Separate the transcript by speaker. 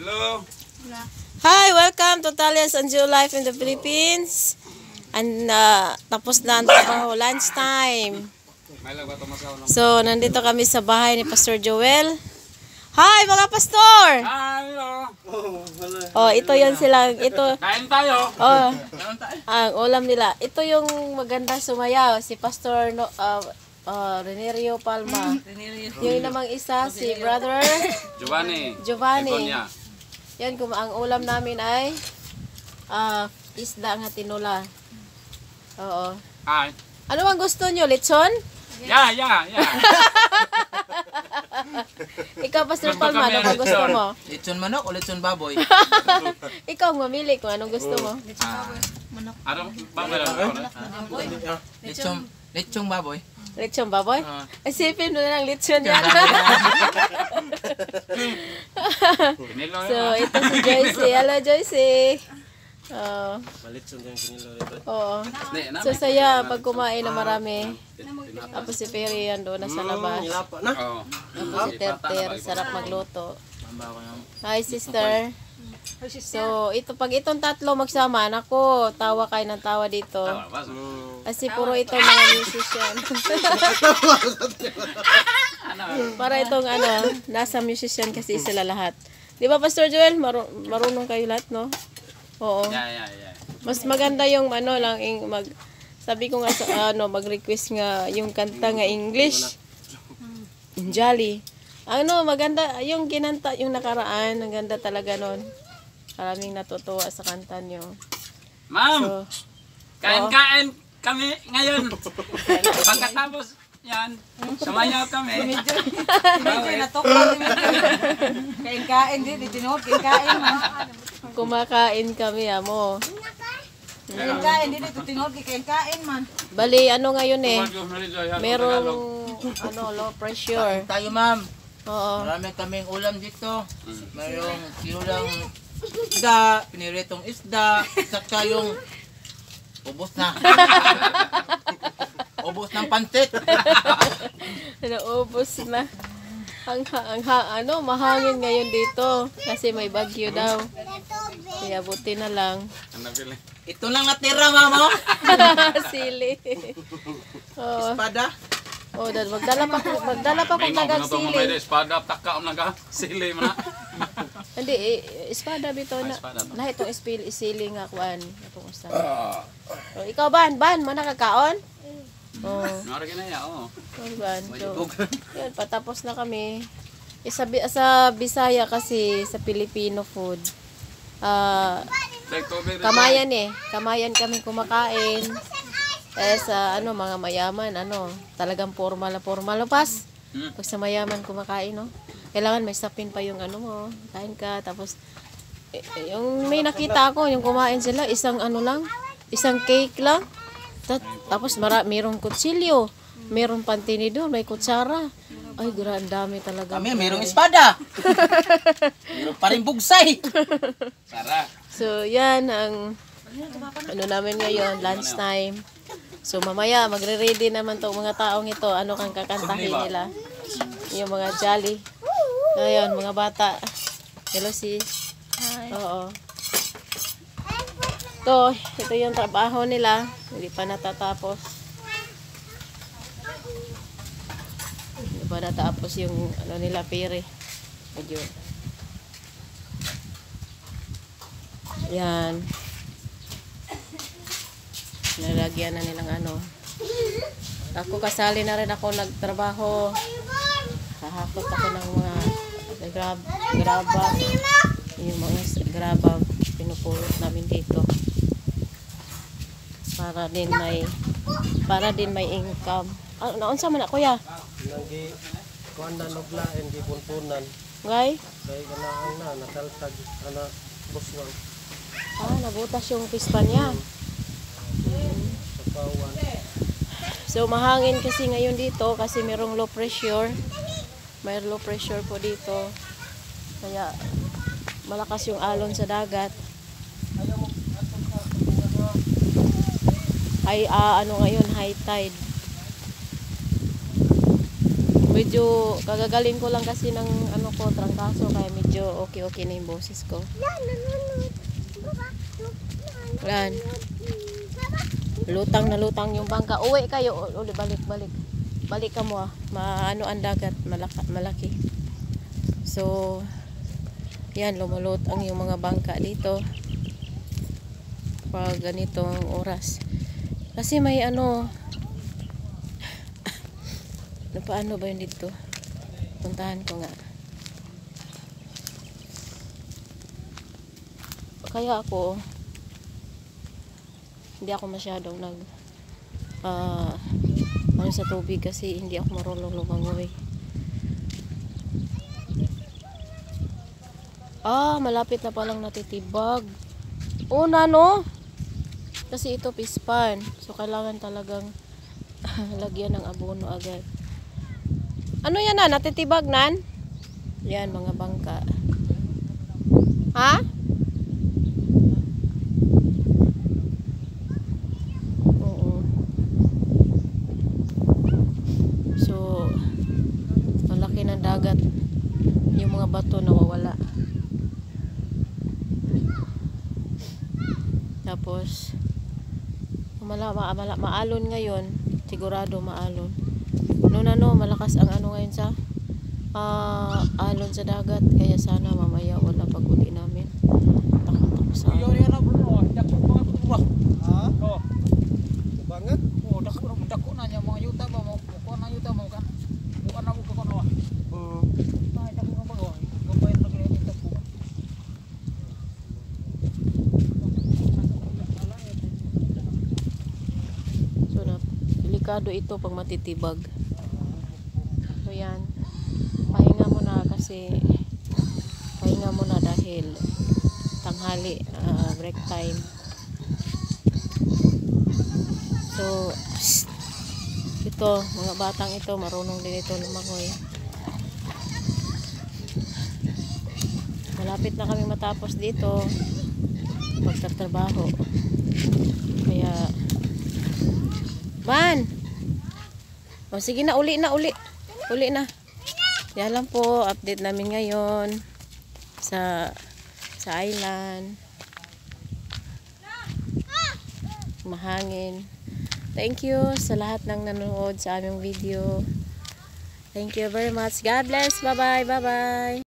Speaker 1: Hello.
Speaker 2: Hi, welcome to Talia's Anjo Life in the Philippines. And uh, tapos na ang trabaho, lunch time. So, nandito kami sa bahay ni Pastor Joel. Hi, mga pastor!
Speaker 1: Hello.
Speaker 2: Oh, ito yan sila. Ito,
Speaker 1: Kain tayo.
Speaker 2: oh, ang ulam nila. Ito yung maganda sumayaw. Si Pastor no, uh, uh, Renerio Palma. Yung namang isa, si Brother
Speaker 1: Giovanni.
Speaker 2: Giovanni.
Speaker 1: Begonia.
Speaker 2: Yan, kung ang ulam namin ay ah, isda nga tinula. Oo.
Speaker 1: Hi.
Speaker 2: Ano ang gusto nyo? Lechon?
Speaker 1: Yeah, yeah, yeah.
Speaker 2: Ikaw, Pastor
Speaker 1: Gusto
Speaker 2: Palma,
Speaker 1: kami
Speaker 2: ano
Speaker 1: ng
Speaker 2: ang gusto mo?
Speaker 3: Lechon manok o lechon baboy?
Speaker 2: Ikaw mamili kung anong gusto mo.
Speaker 1: Ano ba ba lang?
Speaker 3: Lechon, lechong baboy.
Speaker 2: Lechon baboy?
Speaker 3: Ah.
Speaker 2: Isipin mo na lang lechon yan. So,
Speaker 1: yun.
Speaker 2: ito si Joycey. Hello, Joycey. Oo. Oo.
Speaker 1: Di, na.
Speaker 2: So, saya pag kumain na marami. Tapos si Perry yan doon nasa labas.
Speaker 1: Oo.
Speaker 2: Tapos si Terter, sarap magluto. Hi, sister. So, ito pag itong tatlo magsama, nako, tawa kayo ng tawa dito. Kasi puro ito mga musician. Para itong ano, nasa musician kasi sila lahat. Di ba, Pastor Joel? Maru- marunong kayo lahat, no? Oo.
Speaker 1: Yeah, yeah, yeah.
Speaker 2: Mas maganda yung ano lang, yung mag... Sabi ko nga sa ano, mag-request nga yung kanta nga English. Jolly. Ano, maganda, yung kinanta, yung nakaraan, ang ganda talaga nun. Maraming natutuwa sa kanta nyo.
Speaker 1: Ma'am,
Speaker 2: So,
Speaker 1: kain-kain kami ngayon. Pagkatapos yan, sumayaw kami.
Speaker 4: Kain-kain din, itinod, kain-kain mo.
Speaker 2: kumakain kami, amo.
Speaker 4: Kain-kain din, itinod, kain-kain man.
Speaker 2: Bali, ano ngayon eh, merong,
Speaker 1: Merong...
Speaker 2: ano, low pressure.
Speaker 3: Tayo ma'am.
Speaker 2: Oo.
Speaker 3: Marami kaming ulam dito. Mayroong kinulang isda, piniritong isda, saka yung ubos na. ubos ng pansit.
Speaker 2: Naubos na. Ang, ang, ha- ano, mahangin ngayon dito. Kasi may bagyo daw. Kaya buti na lang.
Speaker 1: Ang.
Speaker 3: Ito lang natira mama.
Speaker 2: Sili. Oo.
Speaker 3: Espada.
Speaker 2: Oh, dad, magdala pa ko, magdala pa
Speaker 1: mga mo may
Speaker 2: sili.
Speaker 1: espada, taka ang naga, sili mo na.
Speaker 2: Hindi, eh, espada bito na.
Speaker 1: Ah.
Speaker 2: Lahat itong espil, sili nga kuan. Itong usa. Oh, ikaw ban, ban, mo nakakaon? Oh,
Speaker 1: Nari na ya, oo.
Speaker 2: oh yun, patapos na kami. Eh, sa, sa Bisaya kasi, sa Filipino food, ah,
Speaker 1: rin.
Speaker 2: Kamayan eh. Kamayan kami kumakain. Eh sa ano mga mayaman ano, talagang formal na formal pas.
Speaker 1: Hmm.
Speaker 2: Pag sa mayaman kumakain no. Kailangan may sapin pa yung ano mo. Kain ka tapos eh, eh, yung may nakita ako yung kumain sila isang ano lang, isang cake lang. Ta- tapos mara mayroong kutsilyo, mayroong pantinidor, may kutsara. Ay, grand dami talaga.
Speaker 3: Kami mayroong espada. Mayroong pa rin bugsay.
Speaker 1: Sara.
Speaker 2: So, yan ang ano namin ngayon, lunch time. So, mamaya, magre-ready naman tong mga taong ito. Ano kang kakantahin nila? Yung mga jolly. Ayun, mga bata. Hello, sis. Oo. Ito, ito yung trabaho nila. Hindi pa natatapos. Hindi pa natapos yung ano nila, pere. Medyo. Yan. Nalagyan na nilang ano. Ako kasali na rin ako nagtrabaho. Kahakot ako ng mga grab, graba. Yung mga graba pinupulot namin dito. Para din may para din may income. Ah, naunsa man ako ya?
Speaker 5: Nanggi kuan na nubla hindi puntunan
Speaker 2: Ngay?
Speaker 5: kay ganaang na nakaltag ana buswan
Speaker 2: Ah, nabutas yung pispan niya.
Speaker 5: sa pawan.
Speaker 2: So mahangin kasi ngayon dito kasi merong low pressure. May low pressure po dito. Kaya malakas yung alon sa dagat. Ay ah, ano ngayon high tide. Medyo kagagaling ko lang kasi ng ano ko trangkaso kaya medyo okay-okay na yung boses ko. Yan. Lutang na lutang yung bangka. Uwi kayo. Uli, balik, balik. Balik ka mo ah. Maano ang dagat. Malaka, malaki. So, yan, lumulutang yung mga bangka dito. Pag ganitong oras. Kasi may ano, ano paano ba yun dito? Puntahan ko nga. Kaya ako, hindi ako masyadong nag ah ano sa tubig kasi hindi ako marunong lumangoy. Ah, malapit na palang natitibag. Una no? Kasi ito pispan. So kailangan talagang lagyan ng abono agad. Ano yan na? Natitibag nan? Yan, mga bangka. Ha? Oo. So, malaki ng dagat. Yung mga bato nawawala. Tapos, mala, ma, mala, maalon ngayon. Sigurado maalon. Noon ano, malakas ang ano ngayon sa ah, alon sa dagat. Kaya sana mamaya wala pag uli namin. Takot ako sa
Speaker 3: Yo ni anak bro, dako banget tu bah.
Speaker 5: Ha?
Speaker 3: Oh,
Speaker 5: Banget?
Speaker 3: oh dako dako nanya mga yuta ba mo ko na yuta mo kan. Bukan aku ko kono.
Speaker 5: Hmm.
Speaker 3: Tay dako ka ba? Gambay na gani dako.
Speaker 2: So, na, delikado ito pag matitibag. So, yan. Pahinga muna kasi pahinga muna dahil tanghali, ah, break time. So, ito, mga batang ito, marunong din ito lumangoy. Malapit na kami matapos dito magtatrabaho. Kaya, Van! O sige na, uli na, uli. Uli na. Yan lang po, update namin ngayon sa sa island. Mahangin. Thank you sa lahat ng nanonood sa aming video. Thank you very much. God bless. Bye-bye. Bye-bye.